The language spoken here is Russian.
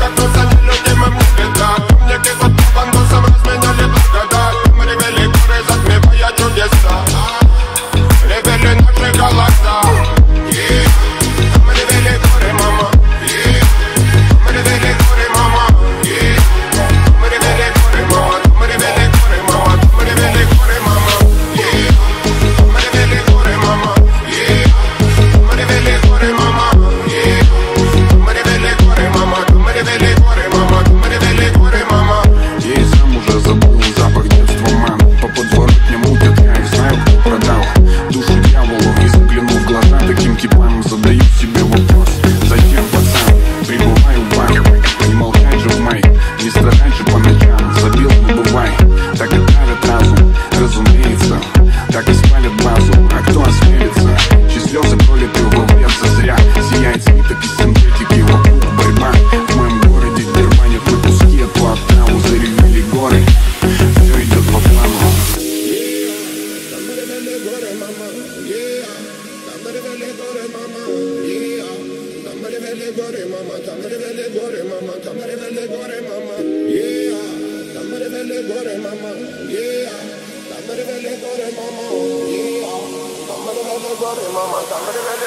esta cosa. лица Так и спалят базу, а кто осмелится? Чьи слезы пролиты у вовлевца зря. Сияет свитопись синтетики, вокруг борьба. В моем городе дерманят на куски Эту оттаву заревели горы Все идет по плану Там ревели горе, мама, yeah. Somebody better go to mama, yeah. Somebody better go to mama, somebody better.